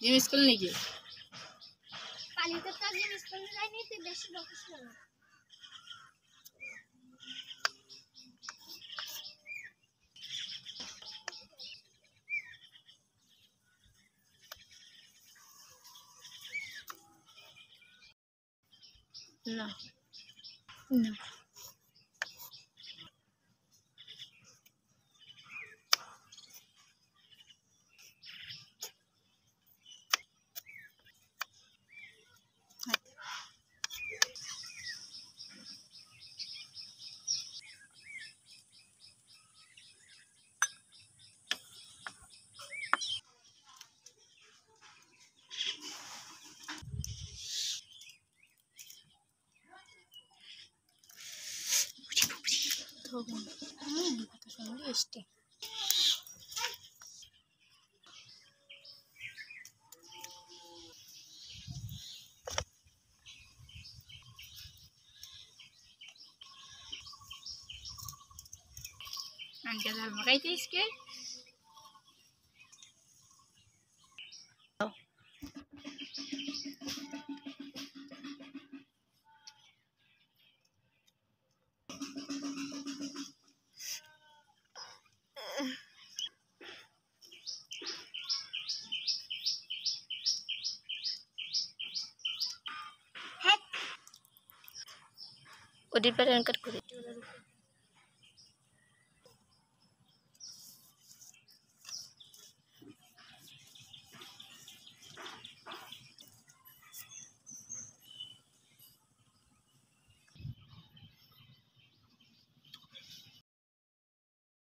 gym school নাকি পানিতে তো একদিন স্কুলে যাইনি তুই বেশি বকিস না না না হুম কত সুন্দর এসছে আনকে ঝাল মাখাইতে ইসকে ওদের প্যাটার্ন কাট করে